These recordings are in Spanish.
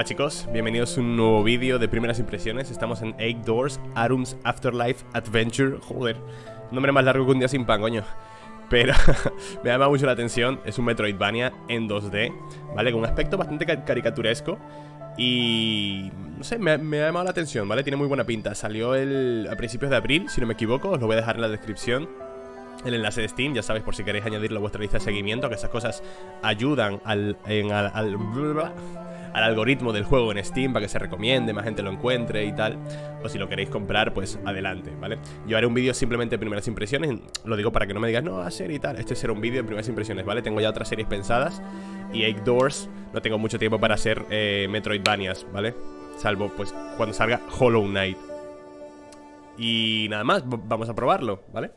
Hola chicos, bienvenidos a un nuevo vídeo de primeras impresiones. Estamos en Eight Doors, Arum's Afterlife Adventure. Joder, nombre más largo que un día sin pan, coño. Pero me llama mucho la atención. Es un Metroidvania en 2D ¿Vale? Con un aspecto bastante caricaturesco. Y... no sé, me, me, ha llamado la atención, ¿vale? Tiene muy buena pinta. Salió el, a principios de abril, si no me equivoco. Os lo voy a dejar en la descripción. El enlace de Steam, ya sabéis, por si queréis añadirlo a vuestra lista de seguimiento, que esas cosas ayudan al, al, al, al, algoritmo del juego en Steam para que se recomiende, más gente lo encuentre y tal. O si lo queréis comprar, pues adelante, ¿vale? Yo haré un vídeo simplemente de primeras impresiones, lo digo para que no me digas, no, va a ser y tal. Este será un vídeo de primeras impresiones, ¿vale? Tengo ya otras series pensadas y Eight Doors no tengo mucho tiempo para hacer eh, Metroidvanias, ¿vale? Salvo, pues, cuando salga Hollow Knight. Y nada más, vamos a probarlo, ¿vale?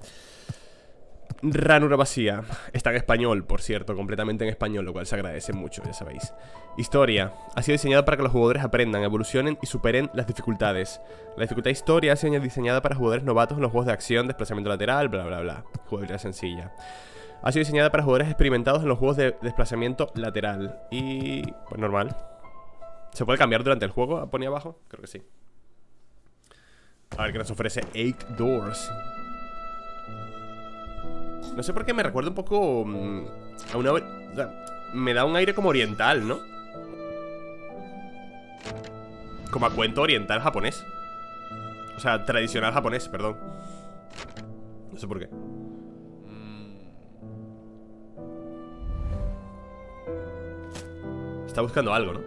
Ranura vacía. Está en español, por cierto, completamente en español, lo cual se agradece mucho, ya sabéis. Historia. Ha sido diseñada para que los jugadores aprendan, evolucionen y superen las dificultades. La dificultad historia ha sido diseñada para jugadores novatos en los juegos de acción, desplazamiento lateral, bla bla bla. Jugabilidad sencilla. Ha sido diseñada para jugadores experimentados en los juegos de desplazamiento lateral. Y... pues normal. ¿Se puede cambiar durante el juego? Ponía abajo. Creo que sí. A ver qué nos ofrece Eight Doors. No sé por qué me recuerda un poco mm, a una... O sea, me da un aire como oriental, ¿no? Como a cuento oriental japonés. O sea, tradicional japonés, perdón. No sé por qué. Está buscando algo, ¿no?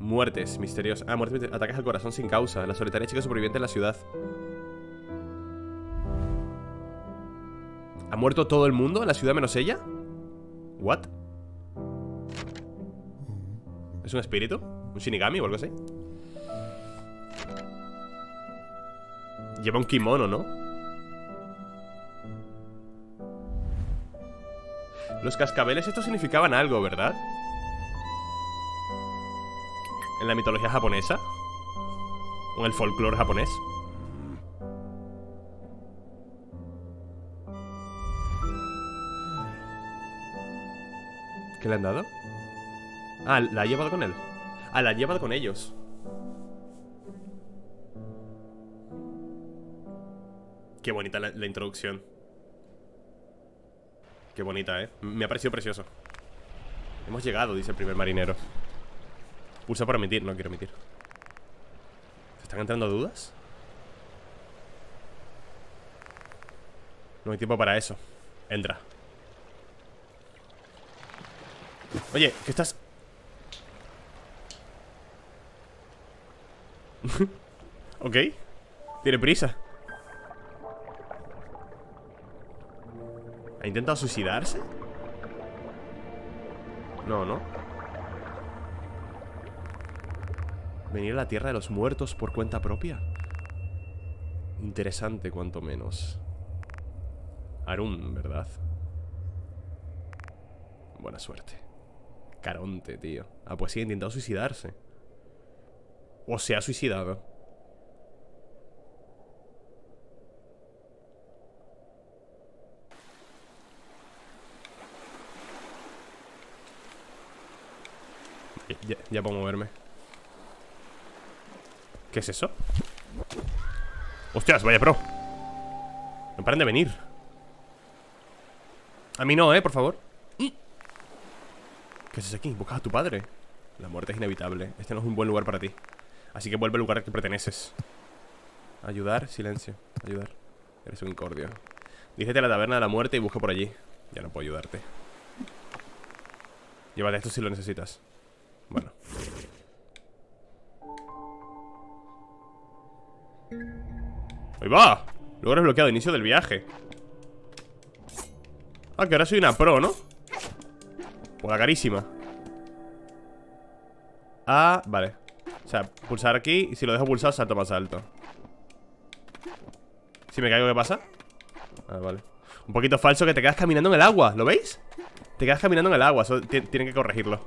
Muertes misteriosas. Ah, muertes Ataques al corazón sin causa. La solitaria chica superviviente en la ciudad ¿Ha muerto todo el mundo en la ciudad menos ella? ¿What? ¿Es un espíritu? ¿Un shinigami o algo así? Lleva un kimono, ¿no? Los cascabeles estos significaban algo, ¿verdad? En la mitología japonesa O en el folclore japonés ¿Qué le han dado? Ah, ¿la ha llevado con él? Ah, la ha llevado con ellos. Qué bonita la, introducción. Qué bonita, eh Me ha parecido precioso. Hemos llegado, dice el primer marinero. Pulsa para emitir, no quiero emitir ¿Se están entrando dudas? No hay tiempo para eso. Entra Oye, ¿qué estás...? ok Tiene prisa ¿Ha intentado suicidarse? No, ¿no? ¿Venir a la tierra de los muertos por cuenta propia? Interesante, cuanto menos Arun, ¿verdad? Buena suerte Caronte, tío. Ah, pues sí, ha intentado suicidarse. O se ha suicidado. Ya, ya, puedo moverme. ¿Qué es eso? ¡Hostias, vaya pro! No paren de venir. A mí no, eh, por favor ¿Qué haces aquí? Buscas a tu padre La muerte es inevitable. Este no es un buen lugar para ti. Así que vuelve al lugar al que perteneces. Ayudar, silencio. Ayudar. Eres un incordio. Dígete a la taberna de la muerte y busca por allí. Ya no puedo ayudarte. Llévate esto si lo necesitas. Bueno. ¡Ahí va! Luego has bloqueado inicio del viaje. Ah, que ahora soy una pro, ¿no? La carísima Ah, vale O sea, pulsar aquí Y si lo dejo pulsado salto más alto Si me caigo, ¿qué pasa? Ah, vale Un poquito falso que te quedas caminando en el agua ¿Lo veis? Te quedas caminando en el agua Eso tienen que corregirlo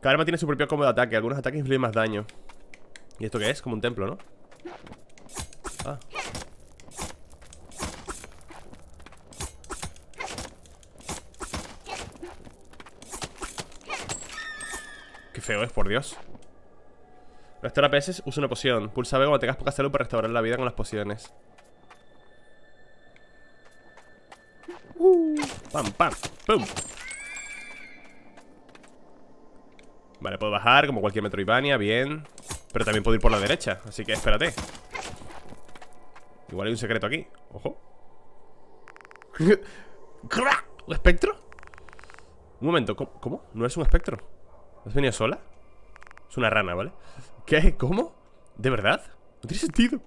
Cada arma tiene su propio combo de ataque Algunos ataques influyen más daño ¿Y esto qué es? Como un templo, ¿no? Es, por Dios. Restaura PS, usa una poción. Pulsa B cuando tengas poca salud para restaurar la vida con las pociones. Uh, Pam, pam, pum. Vale, puedo bajar como cualquier Metroidvania, bien. Pero también puedo ir por la derecha, así que espérate. Igual hay un secreto aquí Ojo. ¿Un espectro? Un momento, ¿cómo? ¿No es un espectro? ¿Has venido sola? Es una rana, ¿vale? ¿Qué? ¿Cómo? ¿De verdad? No tiene sentido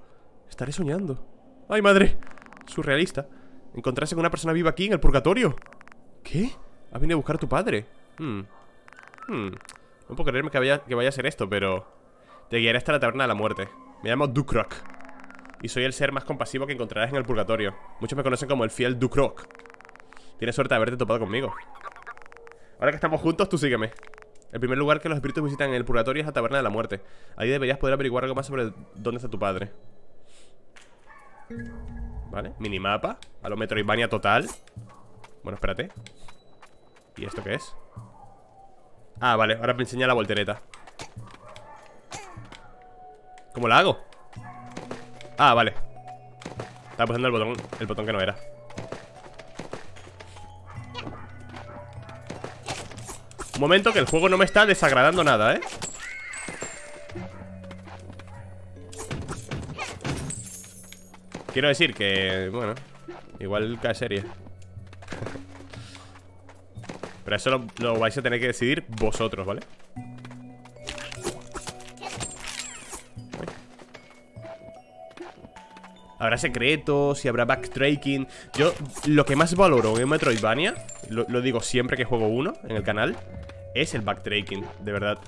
Estaré soñando ¡Ay, madre! Surrealista Encontrarse con una persona viva aquí en el purgatorio ¿Qué? ¿Has venido a buscar a tu padre? Hmm. Hmm. No puedo creerme que vaya, que vaya a ser esto, pero... Te guiaré hasta la taberna de la muerte Me llamo Dukrok Y soy el ser más compasivo que encontrarás en el purgatorio Muchos me conocen como el fiel Dukrok Tienes suerte de haberte topado conmigo Ahora que estamos juntos, tú sígueme El primer lugar que los espíritus visitan en el purgatorio es la taberna de la muerte. Ahí deberías poder averiguar algo más sobre dónde está tu padre. Vale, minimapa A lo Metroidvania total. Bueno, espérate. ¿Y esto qué es? Ah, vale, ahora me enseña la voltereta. ¿Cómo la hago? Ah, vale. Estaba pulsando el botón, el botón que no era Un momento que el juego no me está desagradando nada, ¿eh? Quiero decir que, bueno Igual cae serie Pero eso lo, vais a tener que decidir vosotros, ¿vale? Habrá secretos y habrá backtracking Yo lo que más valoro en Metroidvania lo, lo, digo siempre que juego uno en el canal Es el backtracking, de verdad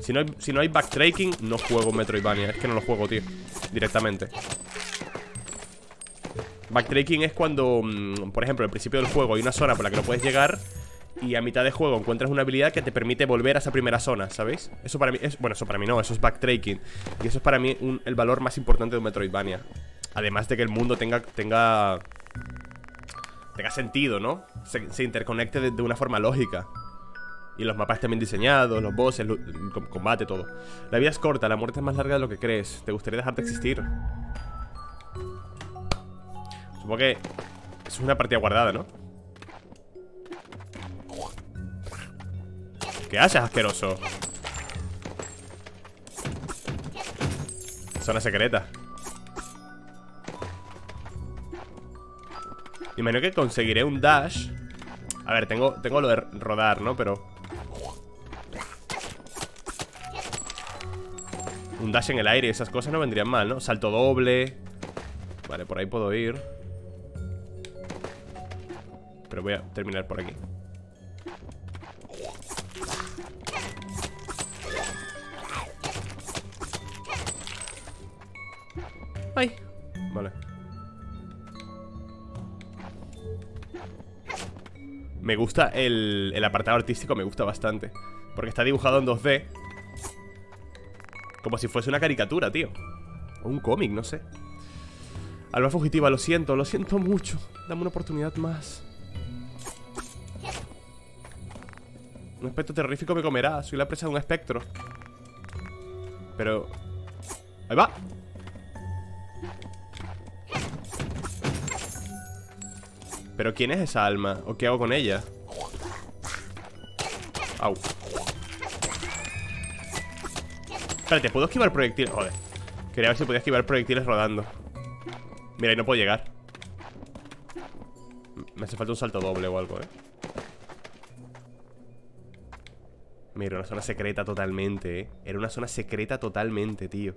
si no, hay, si no hay backtracking, no juego Metroidvania Es que no lo juego, tío Directamente Backtracking es cuando, mm, por ejemplo, al principio del juego hay una zona por la que no puedes llegar y a mitad de juego encuentras una habilidad que te permite volver a esa primera zona, ¿sabéis? Eso para mí es, bueno, eso para mí no, eso es backtracking y eso es para mí el valor más importante de un Metroidvania. Además de que el mundo tenga tenga tenga sentido, ¿no? Se, interconecte de, una forma lógica. Y los mapas bien diseñados, los bosses, combate, todo. La vida es corta, la muerte es más larga de lo que crees. ¿Te gustaría dejarte existir? Supongo que es una partida guardada, ¿no? ¿Qué haces, asqueroso? Zona secreta Imagino que conseguiré un dash A ver, tengo, tengo lo de rodar, ¿no? Pero... Un dash en el aire y esas cosas no vendrían mal, ¿no? Salto doble. Vale, por ahí puedo ir. Pero voy a terminar por aquí. Ay, vale. Me gusta el, el apartado artístico, me gusta bastante. Porque está dibujado en 2D Como si fuese una caricatura, tío. O un cómic, no sé. Alba fugitiva, lo siento, lo siento mucho. Dame una oportunidad más. Un espectro terrorífico me comerá. Soy la presa de un espectro. Pero... Ahí va. ¿Pero quién es esa alma? ¿O qué hago con ella? Au Espérate, ¿puedo esquivar proyectiles? Joder Quería ver si podía esquivar proyectiles rodando Mira, y no puedo llegar Me hace falta un salto doble o algo, ¿eh? Mira, una zona secreta totalmente, ¿eh? Era una zona secreta totalmente, tío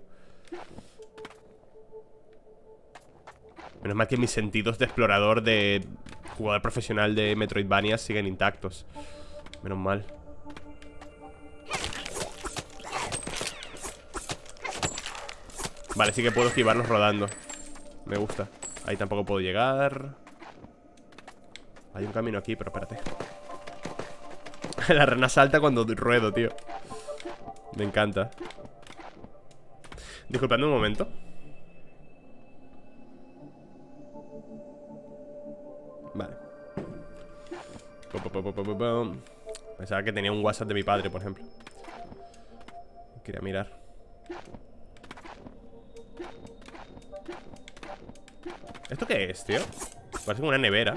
Menos mal que mis sentidos de explorador de jugador profesional de Metroidvania siguen intactos. Menos mal. Vale, sí que puedo esquivarlos rodando. Me gusta. Ahí tampoco puedo llegar. Hay un camino aquí, pero espérate. La rana salta cuando ruedo, tío. Me encanta. Disculpadme un momento. Pensaba que tenía un WhatsApp de mi padre, por ejemplo Quería mirar ¿Esto qué es, tío? Parece como una nevera.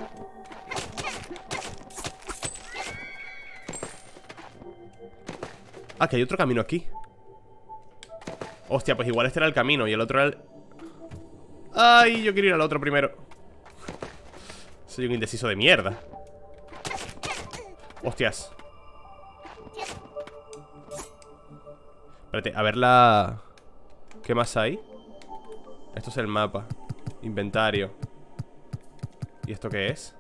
Ah, que hay otro camino aquí. Hostia, pues igual este era el camino Y el otro era el... Ay, yo quiero ir al otro primero. Soy un indeciso de mierda. Hostias. Espérate, a ver la... ¿Qué más hay? Esto es el mapa Inventario ¿Y esto qué es?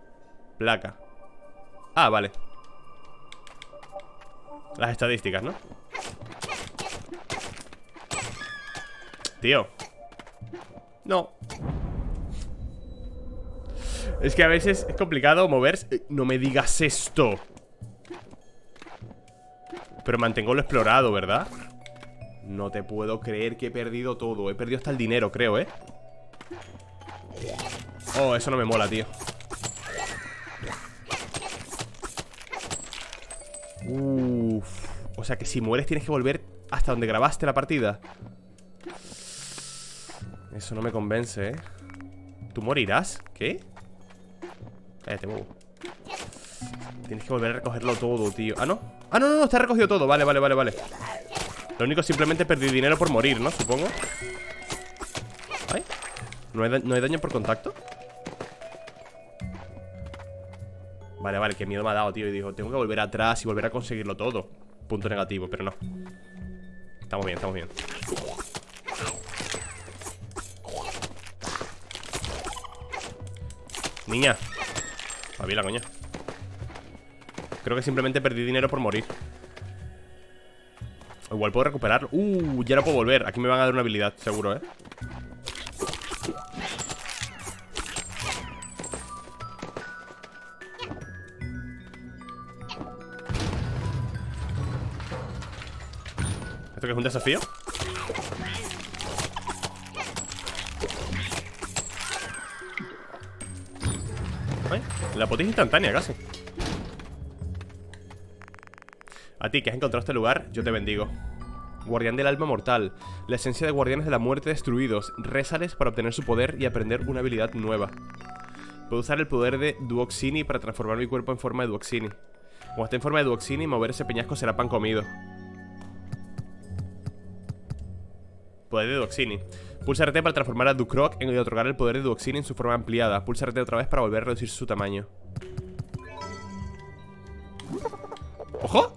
Placa Ah, vale Las estadísticas, ¿no? Tío No Es que a veces es complicado moverse eh, No me digas esto Pero mantengo lo explorado, ¿verdad? No te puedo creer que he perdido todo He perdido hasta el dinero, creo, ¿eh? Oh, eso no me mola, tío Uff O sea que si mueres tienes que volver hasta donde grabaste la partida Eso no me convence, ¿eh? ¿Tú morirás? ¿Qué? Cállate, muevo Tienes que volver a recogerlo todo, tío ¿Ah, no? Ah, no, no, no, está recogido todo Vale, vale, vale, vale Lo único simplemente perdí dinero por morir, ¿no? Supongo ¿No hay, ¿No hay daño por contacto? Vale, vale, qué miedo me ha dado, tío. Y dijo, tengo que volver atrás y volver a conseguirlo todo. Punto negativo, pero no. Estamos bien, estamos bien. Niña. La coña. Creo que simplemente perdí dinero por morir. Igual puedo recuperarlo. Uh, ya no puedo volver. Aquí me van a dar una habilidad, seguro, ¿eh? Que es un desafío? La potis instantánea casi. A ti que has encontrado este lugar, yo te bendigo. Guardián del alma mortal La esencia de guardianes de la muerte destruidos Rézales para obtener su poder y aprender una habilidad nueva. Puedo usar el poder de Duoxini para transformar mi cuerpo en forma de Duoxini. Como esté en forma de Duoxini, mover ese peñasco será pan comido Poder de Duoxini. Pulsa RT para transformar a Ducroc y otorgar el poder de Duoxini en su forma ampliada. Pulsa RT otra vez para volver a reducir su tamaño. ¡Ojo!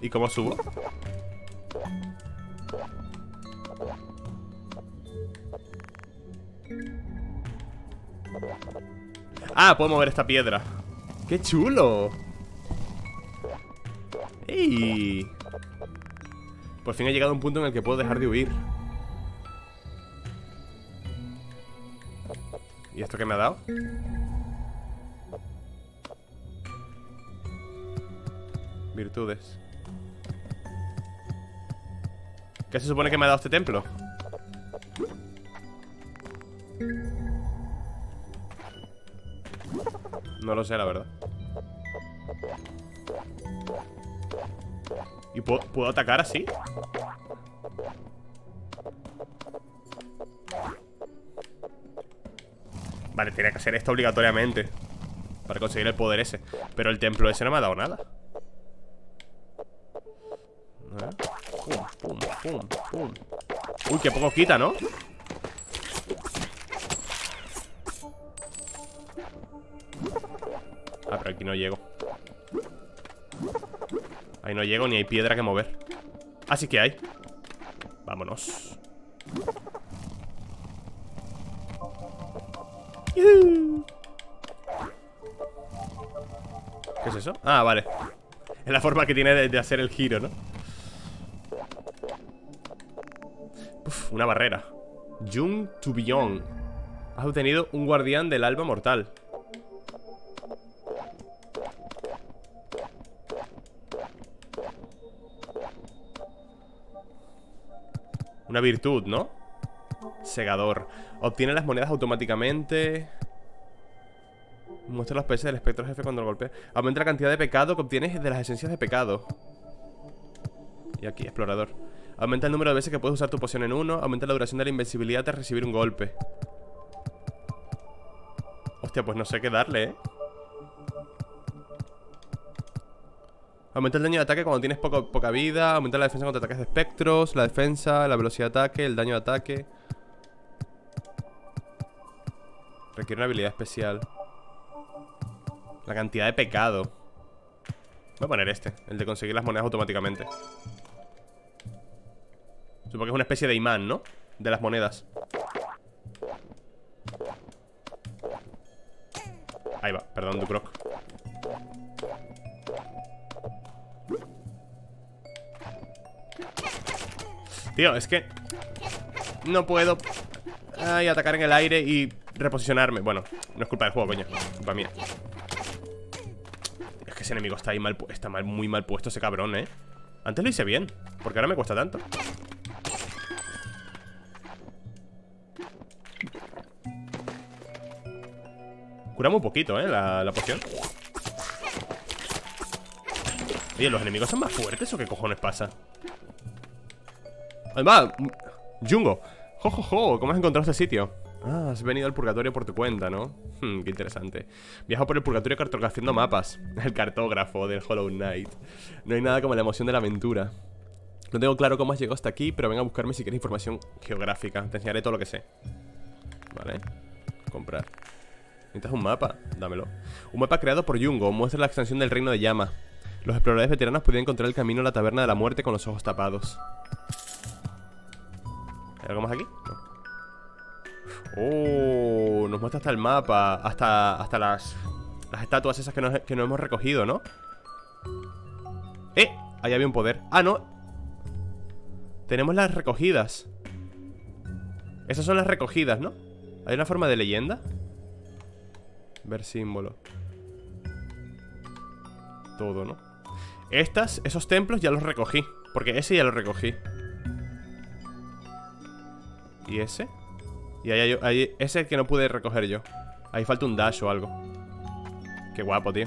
¿Y cómo subo? Ah, puedo mover esta piedra ¡Qué chulo! ¡Ey! Por fin he llegado a un punto en el que puedo dejar de huir ¿Y esto qué me ha dado? Virtudes ¿Qué se supone que me ha dado este templo? No lo sé, la verdad ¿Y puedo, atacar así? Vale, tenía que hacer esto obligatoriamente Para conseguir el poder ese. Pero el templo ese no me ha dado nada. Pum, pum, pum, Uy, qué poco quita, ¿no? Ah, pero aquí no llego no llego ni hay piedra que mover. Así que hay. Vámonos. ¿Qué es eso? Ah, vale. Es la forma que tiene de, hacer el giro, ¿no? Una barrera. Jung to Beyond Has obtenido un guardián del alma mortal Una virtud, ¿no? Segador. Obtiene las monedas automáticamente. Muestra los peces del espectro jefe cuando lo golpea. Aumenta la cantidad de pecado que obtienes de las esencias de pecado. Y aquí, explorador. Aumenta el número de veces que puedes usar tu poción en uno. Aumenta la duración de la invencibilidad de recibir un golpe. Hostia, pues no sé qué darle, ¿eh? Aumenta el daño de ataque cuando tienes poca vida Aumenta la defensa contra ataques de espectros La defensa, la velocidad de ataque, el daño de ataque. Requiere una habilidad especial. La cantidad de pecado. Voy a poner este El de conseguir las monedas automáticamente. Supongo que es una especie de imán, ¿no? De las monedas. Ahí va, perdón, Ducroc Tío, es que No puedo Ay, atacar en el aire y reposicionarme Bueno, no es culpa del juego, coño Es culpa mía Es que ese enemigo está ahí mal Está muy mal puesto ese cabrón, ¿eh? Antes lo hice bien Porque ahora me cuesta tanto Curamos un poquito, ¿eh? La, la poción Oye, ¿los enemigos son más fuertes o qué cojones pasa? Además, Jungo Jojojo, ¿cómo has encontrado este sitio? Ah, has venido al purgatorio por tu cuenta, ¿no? Hmm, qué interesante. Viajo por el purgatorio cartografiando mapas El cartógrafo del Hollow Knight. No hay nada como la emoción de la aventura. No tengo claro cómo has llegado hasta aquí Pero ven a buscarme si quieres información geográfica. Te enseñaré todo lo que sé. Vale Comprar. ¿Necesitas un mapa? Dámelo. Un mapa creado por Jungo Muestra la extensión del reino de llama Los exploradores veteranos podían encontrar el camino a la taberna de la muerte con los ojos tapados ¿Hay algo más aquí? Oh, nos muestra hasta el mapa Hasta, hasta las, las estatuas esas que no, que no hemos recogido, ¿no? ¡Eh! Ahí había un poder Ah, no Tenemos las recogidas Esas son las recogidas, ¿no? ¿Hay una forma de leyenda? Ver símbolo Todo, ¿no? Estas, esos templos ya los recogí Porque ese ya lo recogí ¿Y ese? Y ahí, hay, ese es el que no pude recoger yo. Ahí falta un dash o algo. Qué guapo, tío.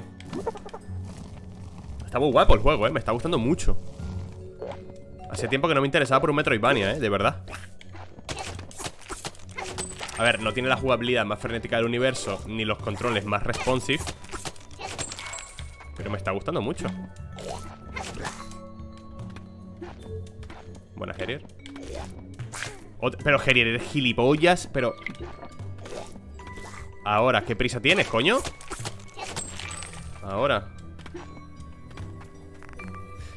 Está muy guapo el juego, eh. Me está gustando mucho. Hace tiempo que no me interesaba por un Metroidvania, eh De verdad. A ver, no tiene la jugabilidad más frenética del universo Ni los controles más responsive Pero me está gustando mucho. Buenas, Herier pero Gerier, gilipollas Pero... Ahora, ¿qué prisa tienes, coño? Ahora.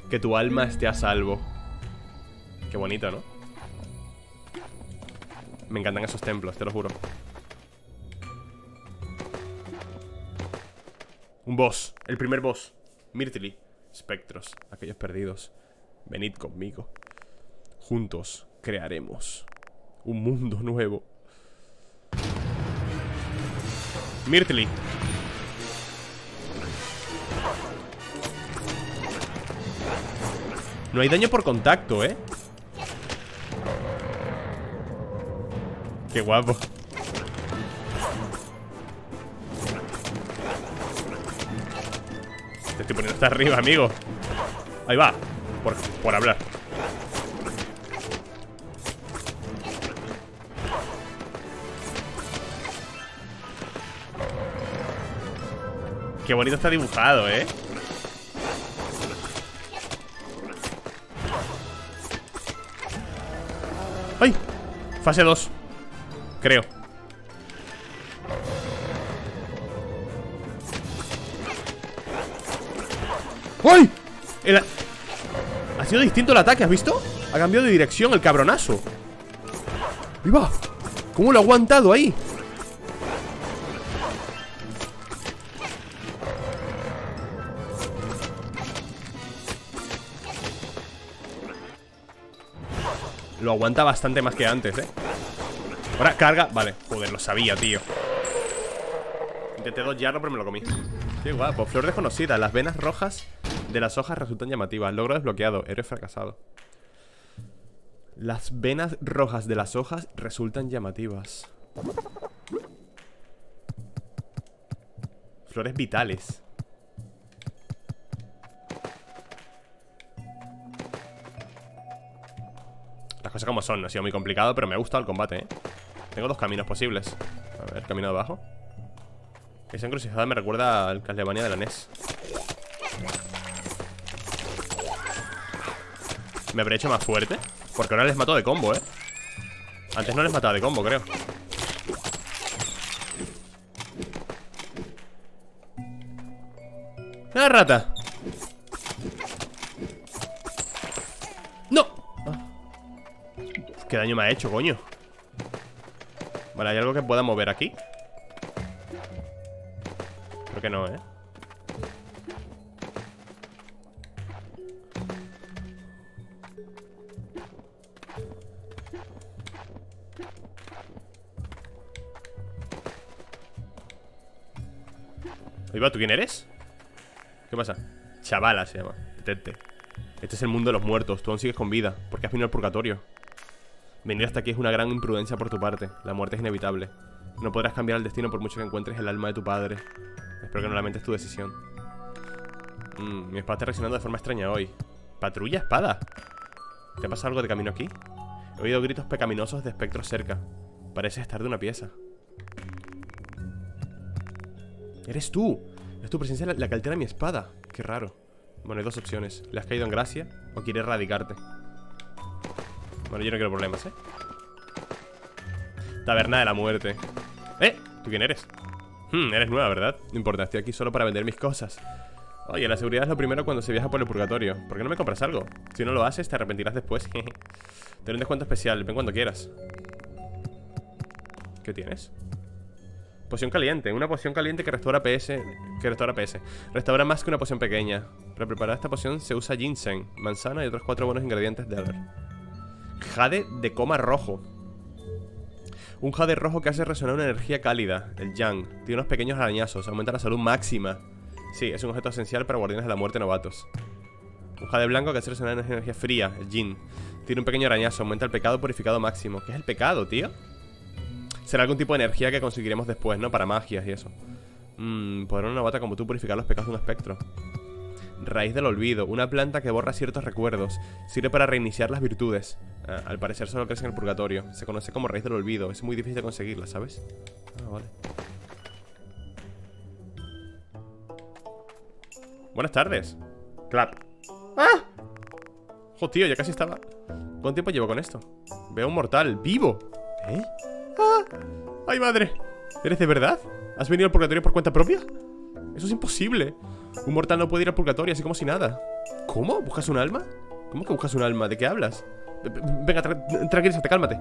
Que tu alma esté a salvo. Qué bonito, ¿no? Me encantan esos templos, te lo juro. Un boss, el primer boss. Mirtily Espectros, aquellos perdidos. Venid conmigo. Juntos crearemos un mundo nuevo. Mirtly. No hay daño por contacto, ¿eh? Qué guapo. Te estoy poniendo hasta arriba, amigo. Ahí va. Por, por hablar. Qué bonito está dibujado, ¿eh? ¡Ay! Fase 2 Creo ¡Ay! Ha sido distinto el ataque, ¿has visto? Ha cambiado de dirección el cabronazo ¡Viva! ¿Cómo lo ha aguantado ahí? Aguanta bastante más que antes, ¿eh? Ahora carga, vale, joder, lo sabía, tío. Intenté dodgearlo pero me lo comí. Qué guapo, flor desconocida. Las venas rojas de las hojas resultan llamativas. Logro desbloqueado, héroe fracasado. Las venas rojas de las hojas resultan llamativas. Flores vitales Las cosas como son, ha sido muy complicado Pero me ha gustado el combate, ¿eh? Tengo dos caminos posibles A ver, camino de abajo Esa encrucijada me recuerda al Castlevania de la NES ¿Me habré hecho más fuerte? Porque ahora les mato de combo, ¿eh? Antes no les mataba de combo, creo ¡La rata! ¿Qué daño me ha hecho, coño? Vale, ¿hay algo que pueda mover aquí? Creo que no, ¿eh? Oiga, ¿tú quién eres? ¿Qué pasa? Chavala se llama Detente Este es el mundo de los muertos Tú aún sigues con vida Porque has venido al purgatorio Venir hasta aquí es una gran imprudencia por tu parte La muerte es inevitable No podrás cambiar el destino por mucho que encuentres el alma de tu padre Espero que no lamentes tu decisión mm, Mi espada está reaccionando de forma extraña hoy ¿Patrulla espada? ¿Te pasa algo de camino aquí? He oído gritos pecaminosos de espectros cerca Parece estar de una pieza ¡Eres tú! Es tu presencia la, que altera mi espada. Qué raro. Bueno, hay dos opciones. ¿Le has caído en gracia o quiere erradicarte? Bueno, yo no quiero problemas, ¿eh? Taberna de la muerte. ¿Eh? ¿Tú quién eres? Hmm, eres nueva, ¿verdad? No importa, estoy aquí solo para vender mis cosas. Oye, la seguridad es lo primero cuando se viaja por el purgatorio. ¿Por qué no me compras algo? Si no lo haces, te arrepentirás después. Ten un descuento especial, ven cuando quieras. ¿Qué tienes? Poción caliente, una poción caliente que restaura PS Que restaura PS Restaura más que una poción pequeña Para preparar esta poción se usa ginseng, manzana y otros cuatro buenos ingredientes de ver Jade de coma rojo. Un jade rojo que hace resonar una energía cálida El yang. Tiene unos pequeños arañazos, aumenta la salud máxima. Sí, es un objeto esencial para guardianes de la muerte novatos. Un jade blanco que hace resonar una energía fría El yin. Tiene un pequeño arañazo, aumenta el pecado purificado máximo. ¿Qué es el pecado, tío? Será algún tipo de energía que conseguiremos después, ¿no? Para magias y eso. Mmm, podrá una bata como tú purificar los pecados de un espectro Raíz del olvido, una planta que borra ciertos recuerdos Sirve para reiniciar las virtudes ah, Al parecer solo crece en el purgatorio Se conoce como raíz del olvido, es muy difícil de conseguirla, ¿sabes? Ah, vale Buenas tardes Clap ¡Ah! ¡Jo! Ya casi estaba ¿Cuánto tiempo llevo con esto? Veo un mortal, vivo ¿Eh? ¡Ah! ¡Ay, madre! ¿Eres de verdad? ¿Has venido al purgatorio por cuenta propia? Eso es imposible Un mortal no puede ir al purgatorio así como si nada ¿Cómo? ¿Buscas un alma? ¿Cómo que buscas un alma? ¿De qué hablas? Venga, tranquilízate, cálmate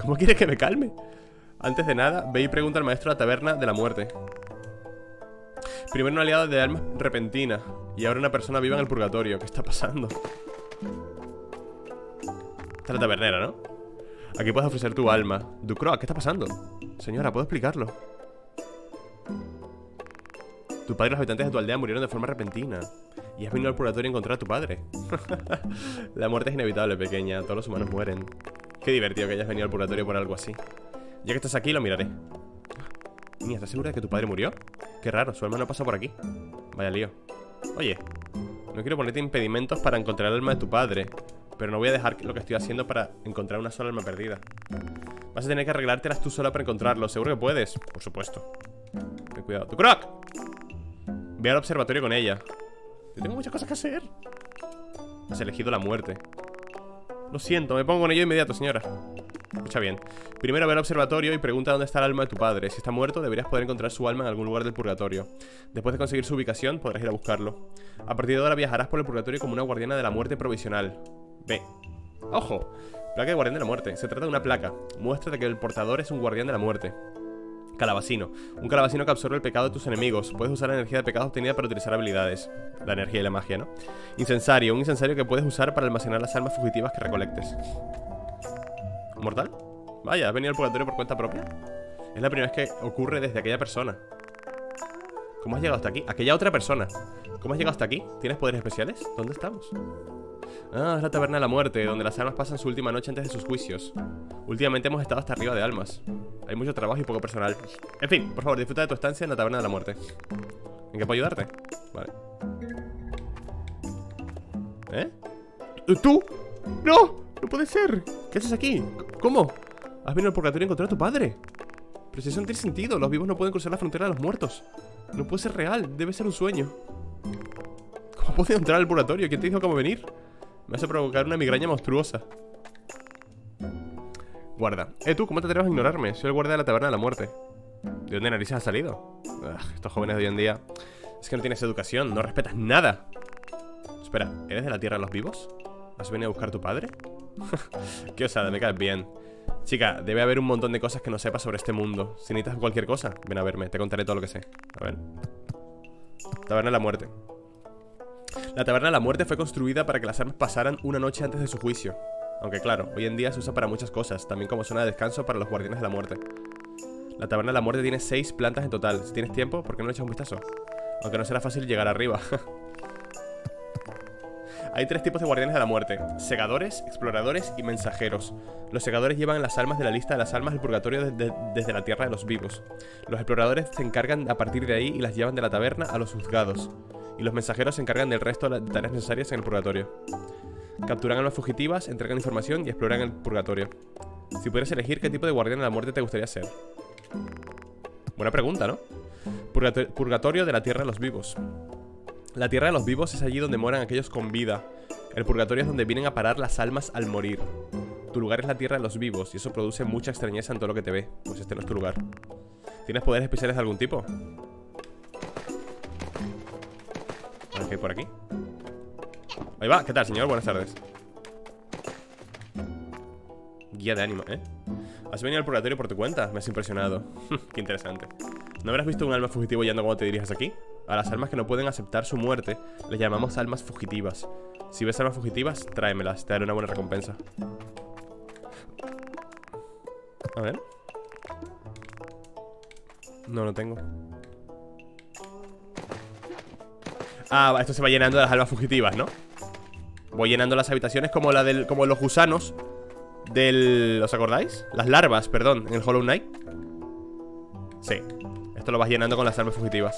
¿Cómo quieres que me calme? Antes de nada, ve y pregunta al maestro de la taberna de la muerte Primero un aliado de alma repentina Y ahora una persona viva en el purgatorio ¿Qué está pasando? Esta es la tabernera, ¿no? Aquí puedes ofrecer tu alma. Ducroa, ¿qué está pasando? Señora, ¿puedo explicarlo? Tu padre y los habitantes de tu aldea murieron de forma repentina. Y has venido al purgatorio a encontrar a tu padre. La muerte es inevitable, pequeña. Todos los humanos mueren. Qué divertido que hayas venido al purgatorio por algo así. Ya que estás aquí, lo miraré. Niña, ¿estás segura de que tu padre murió? Qué raro, su alma no pasa por aquí. Vaya lío. Oye, no quiero ponerte impedimentos para encontrar el alma de tu padre. Pero no voy a dejar lo que estoy haciendo para encontrar una sola alma perdida Vas a tener que arreglártelas tú sola para encontrarlo Seguro que puedes, por supuesto Ten cuidado, ¡tu croc! Ve al observatorio con ella Yo tengo muchas cosas que hacer Has elegido la muerte Lo siento, me pongo con ello inmediato, señora Escucha bien Primero ve al observatorio y pregunta dónde está el alma de tu padre Si está muerto, deberías poder encontrar su alma en algún lugar del purgatorio Después de conseguir su ubicación, podrás ir a buscarlo A partir de ahora viajarás por el purgatorio como una guardiana de la muerte provisional B. ¡Ojo! Placa de guardián de la muerte. Se trata de una placa. Muestra de que el portador es un guardián de la muerte. Calabacino. Un calabacino que absorbe el pecado de tus enemigos. Puedes usar la energía de pecado obtenida para utilizar habilidades. La energía y la magia, ¿no? Incensario. Un incensario que puedes usar para almacenar las almas fugitivas que recolectes. ¿Mortal? Vaya, ¿has venido al purgatorio por cuenta propia? Es la primera vez que ocurre desde aquella persona. ¿Cómo has llegado hasta aquí? Aquella otra persona. ¿Cómo has llegado hasta aquí? ¿Tienes poderes especiales? ¿Dónde estamos? Ah, es la taberna de la muerte, donde las almas pasan su última noche antes de sus juicios. Últimamente hemos estado hasta arriba de almas. Hay mucho trabajo y poco personal. En fin, por favor, disfruta de tu estancia en la taberna de la muerte. ¿En qué puedo ayudarte? Vale. ¿Eh? ¿Tú? ¡No! ¡No puede ser! ¿Qué haces aquí? ¿Cómo? ¿Has venido al purgatorio a encontrar a tu padre? Pero si eso no tiene sentido, los vivos no pueden cruzar la frontera de los muertos. No puede ser real, debe ser un sueño. ¿Cómo puedo entrar al purgatorio? ¿Quién te dijo cómo venir? Me hace provocar una migraña monstruosa. Guarda. Eh, tú, ¿cómo te atreves a ignorarme? Soy el guardia de la taberna de la muerte. ¿De dónde narices has salido? estos jóvenes de hoy en día... Es que no tienes educación, no respetas nada. Espera, ¿eres de la tierra de los vivos? ¿Has venido a buscar tu padre? Qué osada, me caes bien. Chica, debe haber un montón de cosas que no sepas sobre este mundo. Si necesitas cualquier cosa, ven a verme, te contaré todo lo que sé. A ver. Taberna de la muerte. La taberna de la muerte fue construida para que las armas pasaran una noche antes de su juicio. Aunque claro, hoy en día se usa para muchas cosas, también como zona de descanso para los guardianes de la muerte. La taberna de la muerte tiene seis plantas en total. Si tienes tiempo, ¿por qué no le echas un vistazo? Aunque no será fácil llegar arriba. Hay tres tipos de guardianes de la muerte Segadores, exploradores y mensajeros. Los segadores llevan las almas de la lista de las almas del purgatorio desde la tierra de los vivos. Los exploradores se encargan a partir de ahí y las llevan de la taberna a los juzgados. Y los mensajeros se encargan del resto de las tareas necesarias en el purgatorio. Capturan almas fugitivas, entregan información y exploran el purgatorio. Si pudieras elegir qué tipo de guardián de la muerte te gustaría ser Buena pregunta, ¿no? Purgatorio de la tierra de los vivos la tierra de los vivos es allí donde moran aquellos con vida. El purgatorio es donde vienen a parar las almas al morir. Tu lugar es la tierra de los vivos y eso produce mucha extrañeza en todo lo que te ve. Pues este no es tu lugar. ¿Tienes poderes especiales de algún tipo? ¿Qué hay por aquí? Ahí va, ¿qué tal, señor? Buenas tardes. Guía de ánimo, ¿eh? Has venido al purgatorio por tu cuenta, me has impresionado. Qué interesante. ¿No habrás visto un alma fugitivo yendo cuando te diriges aquí? A las almas que no pueden aceptar su muerte les llamamos almas fugitivas. Si ves almas fugitivas, tráemelas, te daré una buena recompensa. A ver. No, no tengo. Ah, esto se va llenando de las almas fugitivas, ¿no? Voy llenando las habitaciones como la del. como los gusanos del. ¿Os acordáis? Las larvas, perdón, en el Hollow Knight. Sí. Esto lo vas llenando con las almas fugitivas.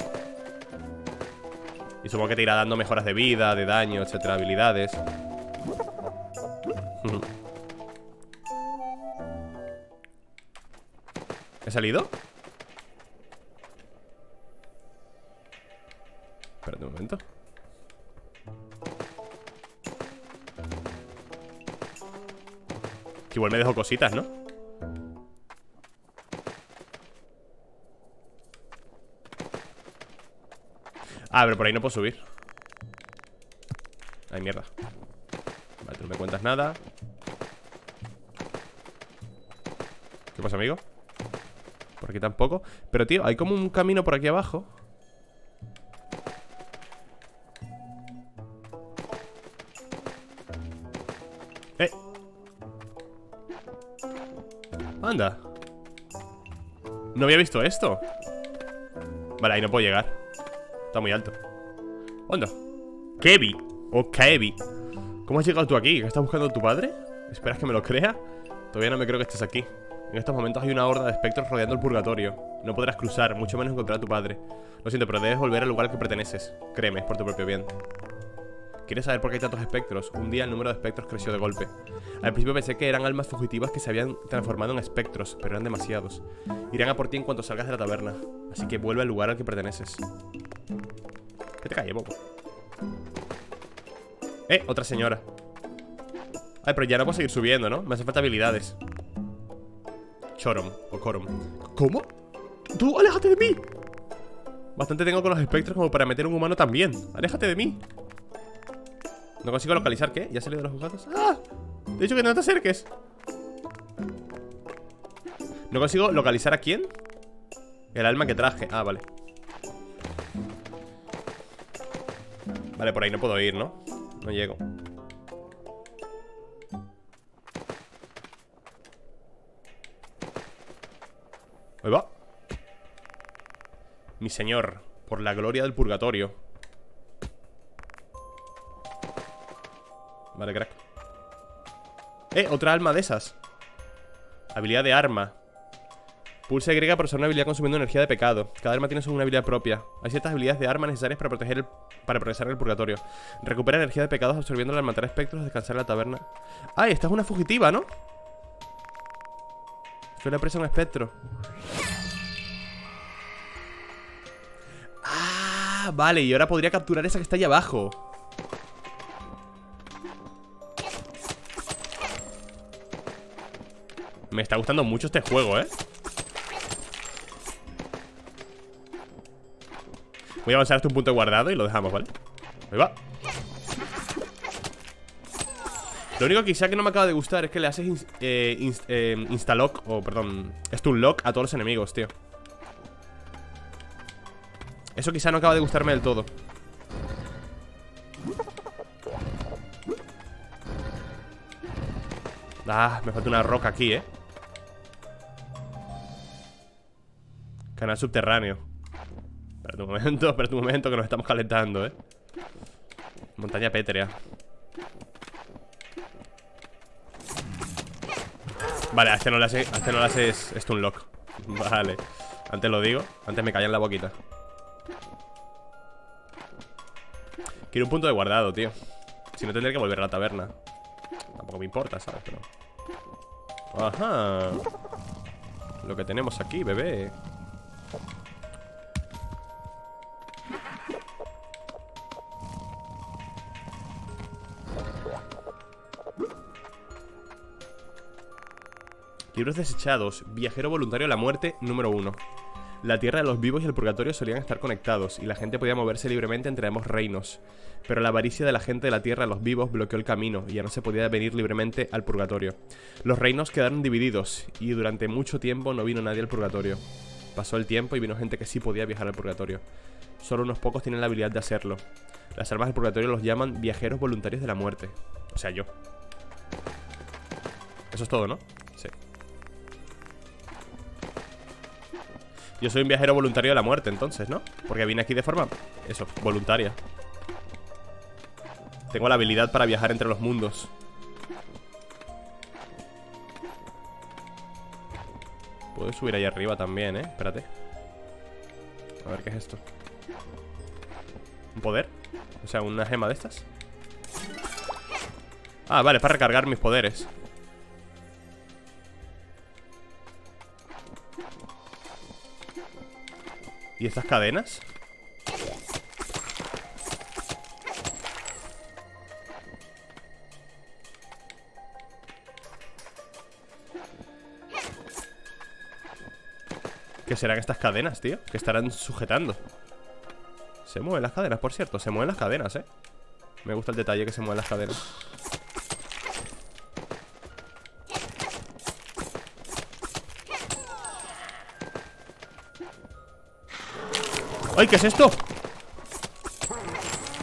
Y supongo que te irá dando mejoras de vida, de daño, etcétera, habilidades. ¿He salido? Espérate un momento. Que igual me dejo cositas, ¿no? Ah, pero por ahí no puedo subir. Ay, mierda. Vale, tú no me cuentas nada. ¿Qué pasa, amigo? Por aquí tampoco. Pero, tío, hay como un camino por aquí abajo. ¡Eh! Anda. No había visto esto. Vale, ahí no puedo llegar Está muy alto ¿Onda? Kevi O Kevi ¿Cómo has llegado tú aquí? ¿Estás buscando a tu padre? ¿Esperas que me lo crea? Todavía no me creo que estés aquí En estos momentos hay una horda de espectros rodeando el purgatorio No podrás cruzar, mucho menos encontrar a tu padre Lo siento, pero debes volver al lugar al que perteneces Créeme, por tu propio bien ¿Quieres saber por qué hay tantos espectros? Un día el número de espectros creció de golpe. Al principio pensé que eran almas fugitivas que se habían transformado en espectros, pero eran demasiados. Irán a por ti en cuanto salgas de la taberna. Así que vuelve al lugar al que perteneces. Que te calle, bobo. Eh, otra señora. Ay, pero ya no puedo seguir subiendo, ¿no? Me hace falta habilidades. Chorom o Corom. ¿Cómo? ¡Tú, aléjate de mí! Bastante tengo con los espectros como para meter un humano también. ¡Aléjate de mí! No consigo localizar, ¿qué? ¿Ya ha salido de los juzgados? ¡Ah! Te he dicho que no te acerques ¿No consigo localizar a quién? El alma que traje Ah, vale Vale, por ahí no puedo ir, ¿no? No llego. Ahí va. Mi señor Por la gloria del purgatorio. Vale, crack. Eh, otra alma de esas. Habilidad de arma Pulsa Y para usar una habilidad consumiendo energía de pecado. Cada arma tiene una habilidad propia. Hay ciertas habilidades de arma necesarias para proteger el, para progresar el purgatorio. Recupera energía de pecados absorbiéndola al matar espectros descansar en la taberna. ¡Ay! Esta es una fugitiva, ¿no? Fue la presa un espectro. Ah, vale, y ahora podría capturar esa que está ahí abajo. Me está gustando mucho este juego, ¿eh? Voy a avanzar hasta un punto guardado y lo dejamos, ¿vale? Ahí va. Lo único que quizá que no me acaba de gustar es que le haces eh, eh, instalock, o perdón, stun lock a todos los enemigos, tío. Eso quizá no acaba de gustarme del todo. Ah, me falta una roca aquí, eh Canal subterráneo Espera un momento, espera un momento que nos estamos calentando, eh Montaña pétrea. Vale, a este no le haces, este no le haces lock. Vale. Antes lo digo, antes me caía en la boquita. Quiero un punto de guardado, tío. Si no tendré que volver a la taberna. Tampoco me importa, ¿sabes? Pero... Ajá. Lo que tenemos aquí, bebé Libros desechados. Viajero voluntario a la muerte, número 1. La tierra de los vivos y el purgatorio solían estar conectados, y la gente podía moverse libremente entre ambos reinos. Pero la avaricia de la gente de la tierra de los vivos bloqueó el camino, y ya no se podía venir libremente al purgatorio. Los reinos quedaron divididos, y durante mucho tiempo no vino nadie al purgatorio. Pasó el tiempo y vino gente que sí podía viajar al purgatorio. Solo unos pocos tienen la habilidad de hacerlo. Las almas del purgatorio los llaman viajeros voluntarios de la muerte. O sea, yo. Eso es todo, ¿no? Yo soy un viajero voluntario de la muerte, entonces, ¿no? Porque vine aquí de forma, eso, voluntaria Tengo la habilidad para viajar entre los mundos Puedo subir ahí arriba también, ¿eh? Espérate A ver, ¿qué es esto? ¿Un poder? O sea, una gema de estas Ah, vale, para recargar mis poderes ¿Y estas cadenas? ¿Qué serán estas cadenas, tío? Que estarán sujetando Se mueven las cadenas, por cierto Se mueven las cadenas, eh Me gusta el detalle que se mueven las cadenas Qué es esto!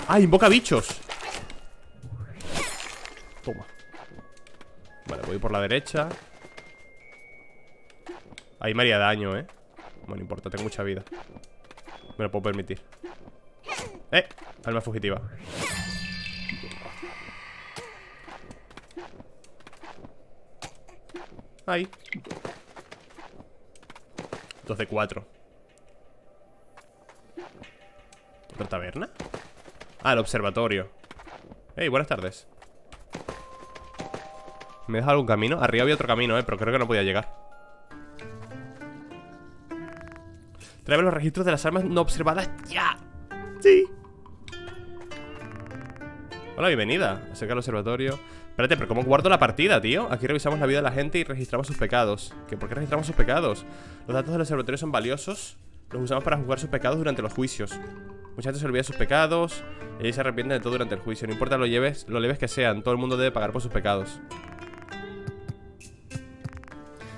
¡Ah, invoca bichos! Toma Vale, voy por la derecha Ahí me haría daño, ¿eh? Bueno, no importa, tengo mucha vida Me lo puedo permitir ¡Eh! Alma fugitiva Ahí Dos de cuatro. Ah, el observatorio Hey, buenas tardes ¿Me deja algún camino? Arriba había otro camino, eh Pero creo que no podía llegar Trae los registros de las armas no observadas ¡Ya! ¡Sí! Hola, bienvenida Acerca al observatorio Espérate, pero ¿cómo guardo la partida, tío? Aquí revisamos la vida de la gente y registramos sus pecados ¿Qué? ¿Por qué registramos sus pecados? Los datos del observatorio son valiosos Los usamos para juzgar sus pecados durante los juicios Mucha gente se olvida de sus pecados y se arrepiente de todo durante el juicio. No importa lo, lleves, lo leves que sean, todo el mundo debe pagar por sus pecados.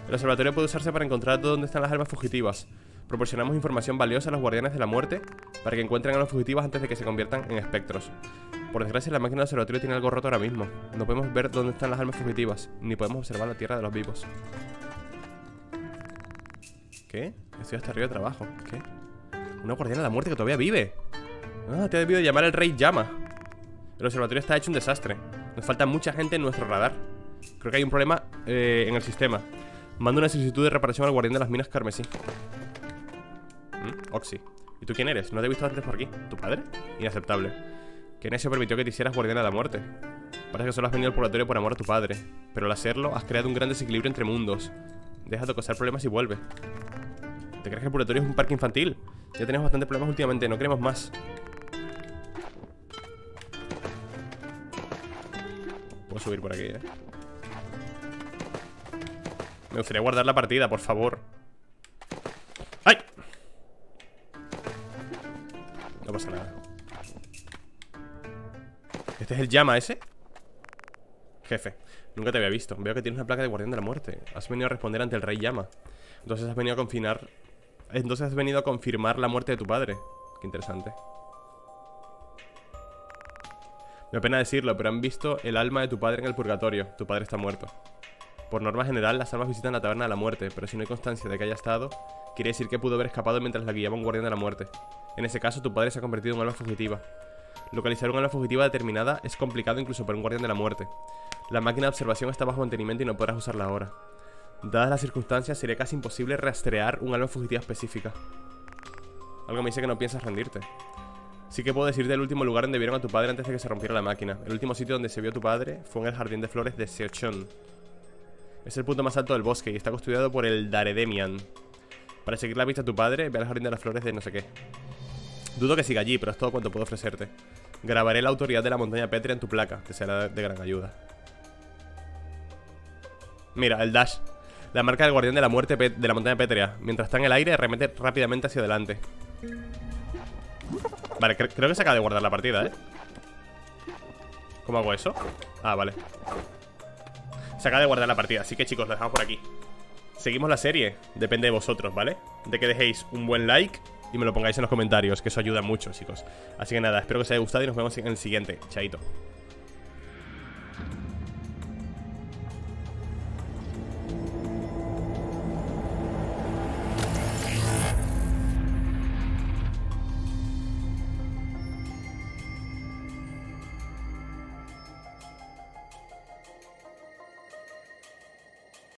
El observatorio puede usarse para encontrar dónde están las armas fugitivas. Proporcionamos información valiosa a los guardianes de la muerte para que encuentren a los fugitivos antes de que se conviertan en espectros. Por desgracia, la máquina del observatorio tiene algo roto ahora mismo. No podemos ver dónde están las armas fugitivas, ni podemos observar la tierra de los vivos. ¿Qué? Estoy hasta arriba de trabajo. ¿Qué? Una guardiana de la muerte que todavía vive Ah, te ha debido llamar el rey llama El observatorio está hecho un desastre Nos falta mucha gente en nuestro radar Creo que hay un problema eh, en el sistema Manda una solicitud de reparación al guardián de las minas carmesí. ¿Mm? Oxy. ¿Y tú quién eres? No te he visto antes por aquí. ¿Tu padre? Inaceptable. Que Nesio permitió que te hicieras guardián de la muerte. Parece que solo has venido al purgatorio por amor a tu padre. Pero al hacerlo, has creado un gran desequilibrio entre mundos. Deja de causar problemas y vuelve. ¿Te crees que el purgatorio es un parque infantil? Ya tenemos bastantes problemas últimamente, no queremos más. Puedo subir por aquí, eh. Me gustaría guardar la partida, por favor. ¡Ay! No pasa nada. ¿Este es el llama ese? Jefe, nunca te había visto. Veo que tienes una placa de guardián de la muerte. Has venido a responder ante el rey llama. Entonces has venido a confinar entonces has venido a confirmar la muerte de tu padre. Qué interesante. Me pena decirlo, pero han visto el alma de tu padre en el purgatorio. Tu padre está muerto. Por norma general, las almas visitan la taberna de la muerte, pero si no hay constancia de que haya estado, quiere decir que pudo haber escapado mientras la guiaba un guardián de la muerte. En ese caso, tu padre se ha convertido en un alma fugitiva. Localizar un alma fugitiva determinada es complicado incluso para un guardián de la muerte. La máquina de observación está bajo mantenimiento y no podrás usarla ahora. Dadas las circunstancias, sería casi imposible rastrear un alma fugitiva específica. Algo me dice que no piensas rendirte. Sí que puedo decirte el último lugar donde vieron a tu padre antes de que se rompiera la máquina. El último sitio donde se vio a tu padre fue en el jardín de flores de Seochon. Es el punto más alto del bosque y está custodiado por el Daredemian. Para seguir la vista a tu padre, ve al jardín de las flores de no sé qué. Dudo que siga allí, pero es todo cuanto puedo ofrecerte. Grabaré la autoridad de la montaña Petria en tu placa, que será de gran ayuda. Mira, el dash. La marca del guardián de la muerte de la montaña pétrea. Mientras está en el aire, remete rápidamente hacia adelante. Vale, creo que se acaba de guardar la partida, ¿eh? ¿Cómo hago eso? Ah, vale. Se acaba de guardar la partida Así que chicos, lo dejamos por aquí. Seguimos la serie. Depende de vosotros, ¿vale? De que dejéis un buen like y me lo pongáis en los comentarios Que eso ayuda mucho, chicos. Así que nada, espero que os haya gustado y nos vemos en el siguiente. Chaito